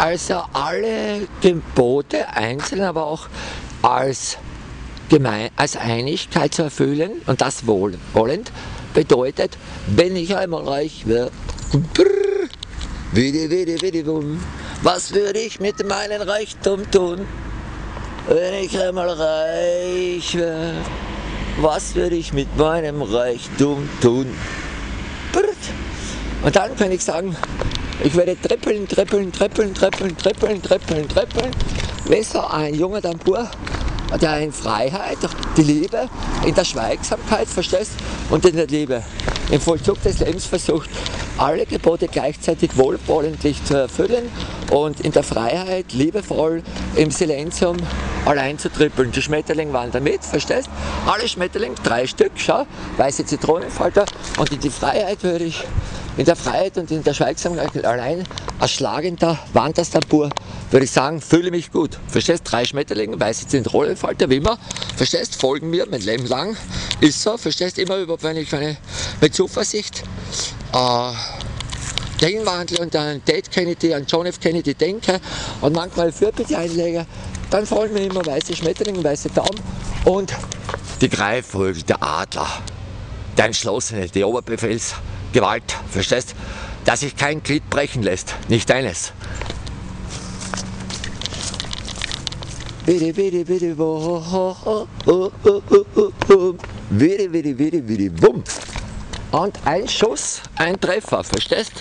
also alle Gebote einzeln, aber auch als, Geme als Einigkeit zu erfüllen und das wollend bedeutet, wenn ich einmal reich wäre, was würde ich mit meinem Reichtum tun? Wenn ich einmal reich wäre, was würde ich mit meinem Reichtum tun? Und dann kann ich sagen, ich werde trippeln, trippeln, trippeln, trippeln, trippeln, trippeln. Wenn so ein junger Dampur, der in Freiheit, die Liebe, in der Schweigsamkeit, verstehst, und in der Liebe, im Vollzug des Lebens versucht, alle Gebote gleichzeitig wohlwollentlich zu erfüllen und in der Freiheit, liebevoll, im Silenzium allein zu trippeln. Die Schmetterlinge wandern mit, verstehst? Alle Schmetterlinge, drei Stück, schau, weiße Zitronenfalter und in die Freiheit würde ich in der Freiheit und in der Schweigsamkeit allein als schlagender würde ich sagen, fühle mich gut. Verstehst? Drei Schmetterlinge, weiße Zitronenfalter, wie immer. Verstehst? Folgen mir mein Leben lang. Ist so. Verstehst? Immer überhaupt, wenn ich meine, mit Zuversicht äh, dahin wandle und an Tate Kennedy, an John F. Kennedy denke und manchmal Fürbitte einlege, dann folgen mir immer weiße Schmetterlinge, weiße Daumen und die Greifvögel, der Adler, der Entschlossene, die Oberbefehlsgewalt, verstehst? Dass sich kein Glied brechen lässt, nicht eines. Bitte, bitte, bitte, bitte, bitte, bitte, bitte, bumm. Und ein Schuss, ein Treffer, verstehst?